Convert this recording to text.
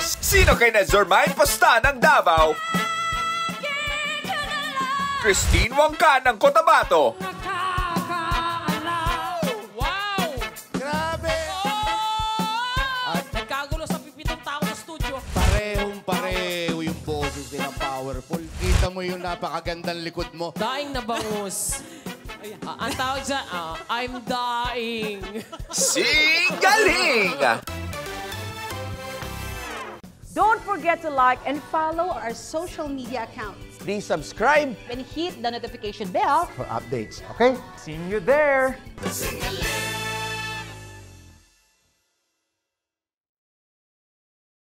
Marquez. Sino kay na Zormain Posta ng Davao? Christine Wangka ng Cotabato. Wow! Grabe! At nagkagulo sa pipitong tao sa studio. Parehong pareho yung boses nila powerful. Kita mo yung napakagandang likod mo. Daing na bangus. Ah, ang tawag dyan, ah, I'm dying. Singaling! Don't forget to like and follow our social media accounts Please subscribe and hit the notification bell for updates, okay? Seeing you there! Singaling!